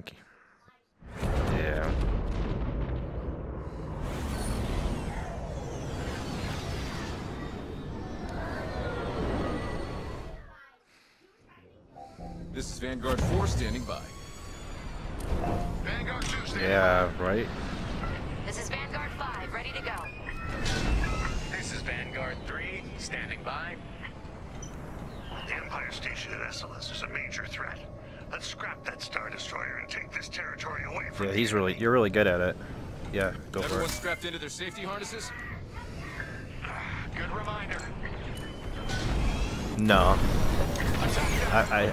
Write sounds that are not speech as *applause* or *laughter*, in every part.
rank. Yeah. This is Vanguard 4 standing by. Vanguard 2 standing Yeah, right? This is Vanguard 5, ready to go. This is Vanguard 3, standing by. The Empire Station at SLS is a major threat. Let's scrap that Star Destroyer and take this territory away from Yeah, he's really, you're really good at it. Yeah, go for Everyone it. strapped into their safety harnesses? Ah, good reminder. No. I, I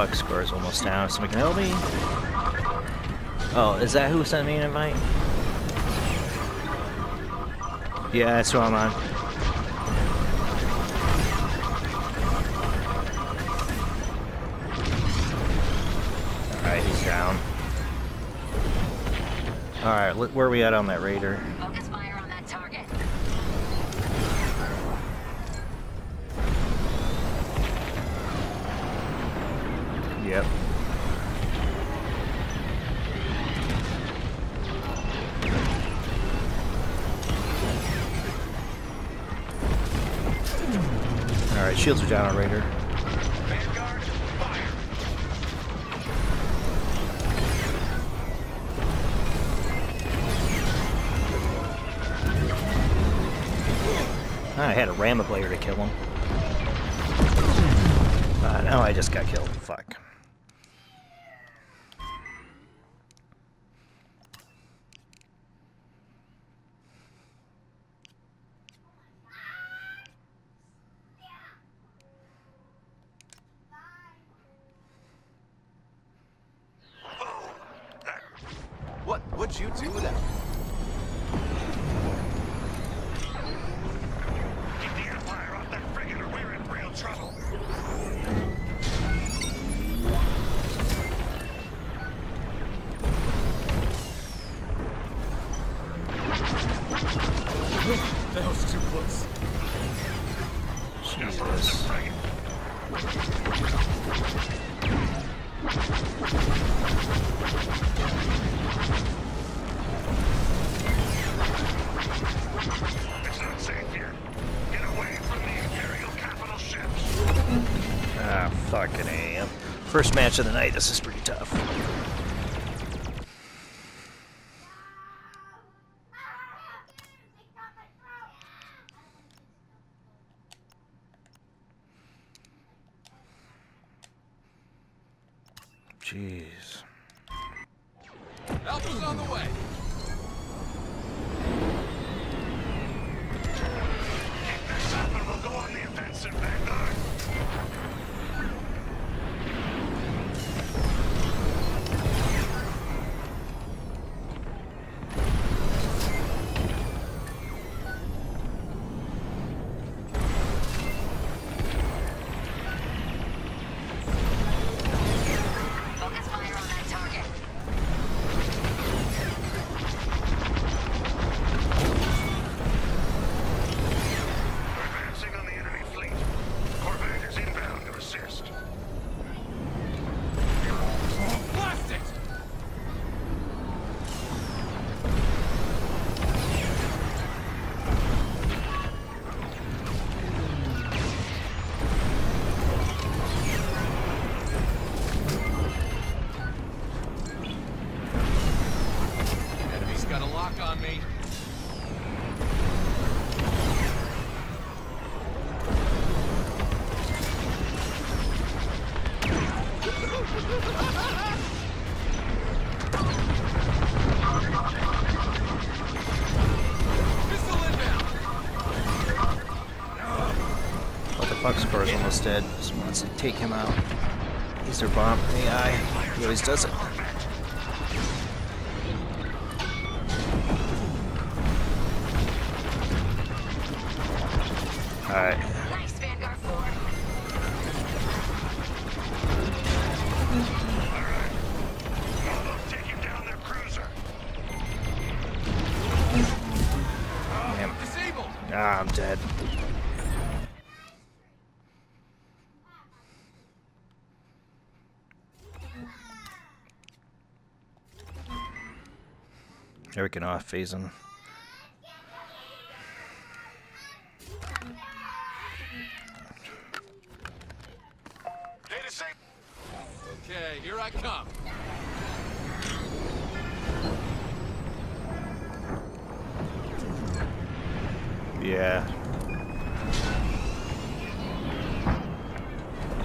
Fuck score is almost down. So me. Oh, is that who sent me an invite? Yeah, that's who I'm on. Alright, he's down. Alright, where are we at on that raider? Yep. Alright, shields are down on Raider. I had a Rama player to kill him. Uh, now I just got killed. Fuck. First match of the night. This is pretty tough. Jeez. On the way. The? Score's almost dead. Just wants to take him out. He's their bomb AI. He always does it. Alright. Nice, Vanguard 4. Take him down their cruiser. Damn. Ah, I'm dead. Eric and off phasing. Data safe. Okay, here I come. Yeah.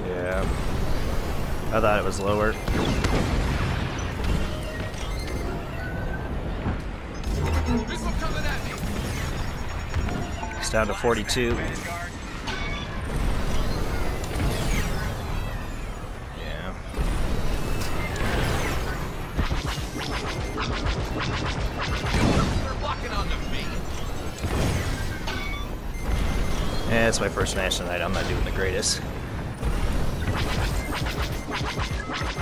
Yeah. I thought it was lower. It's down to 42. Vanguard. Yeah. They're locking onto me. Yeah, it's my first match tonight. I'm not doing the greatest.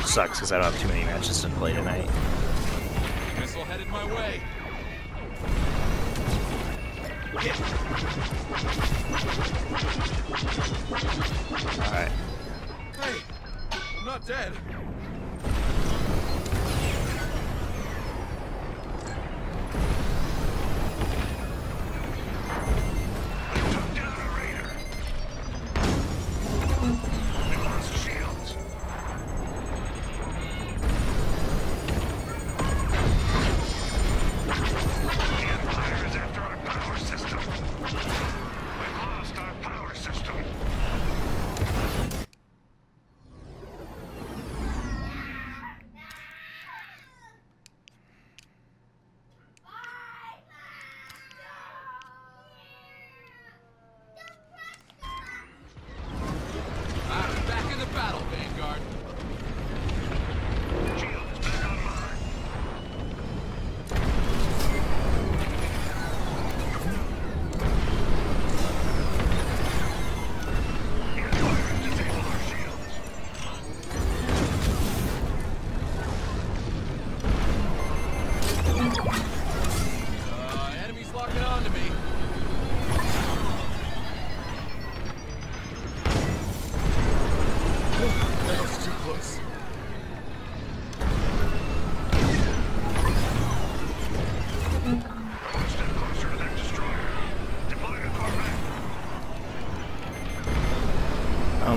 Sucks because I don't have too many matches to play tonight. Missile headed my way. Alright. Hey, I'm not dead.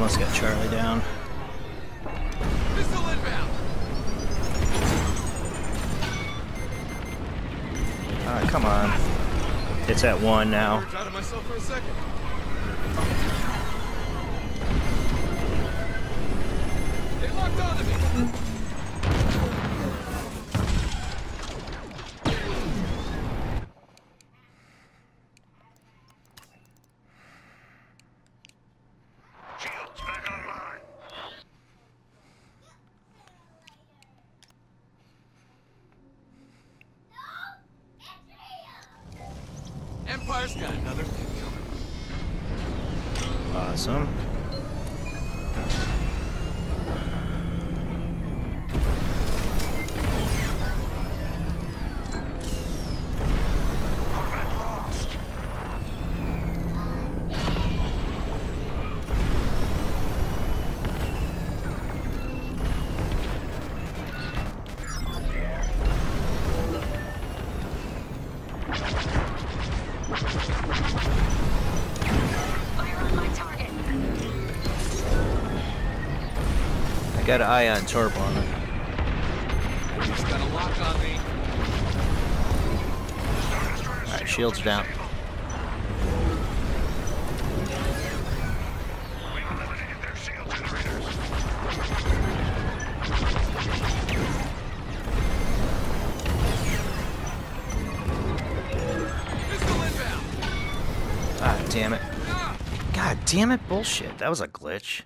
Almost got Charlie down. Missile inbound. Ah, come on. It's at one now. Urge out of myself for a second. They locked onto me. Awesome. Got an ion torp on it. Alright, shields down. Ah, damn it. God damn it, bullshit. That was a glitch.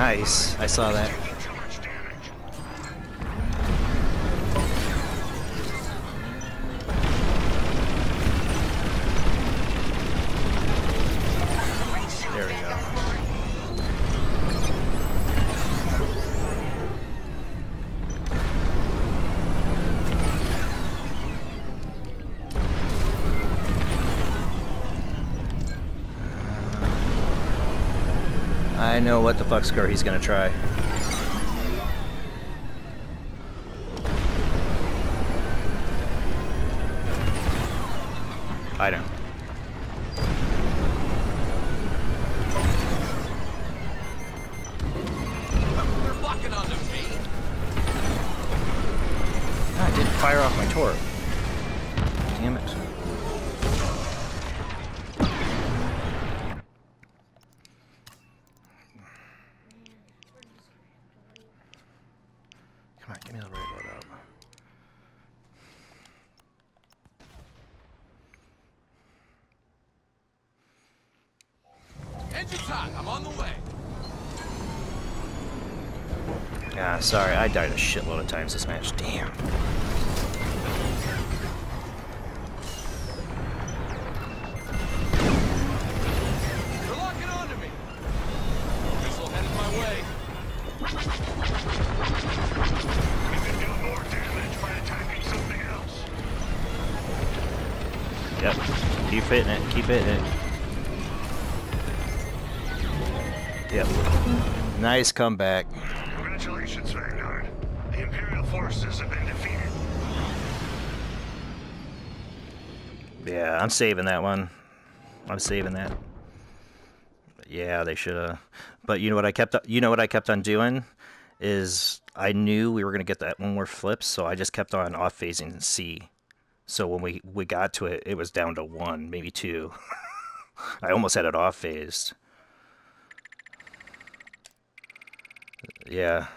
Nice. I saw that. I know what the fuck score he's gonna try. I don't. They're blocking onto me. I didn't fire off my torp. Damn it. Come on, give me the right load up. Engine's hot. I'm on the way. Yeah, sorry, I died a shitload of times this match. Damn. Yep. Keep hitting it. Keep hitting it. Yep. Nice comeback. Congratulations. The Imperial forces have been defeated. Yeah, I'm saving that one. I'm saving that. But yeah, they should have. But you know what I kept you know what I kept on doing is I knew we were going to get that one more flip, so I just kept on off phasing C. So when we we got to it, it was down to 1, maybe 2. *laughs* I almost had it off phased. Yeah.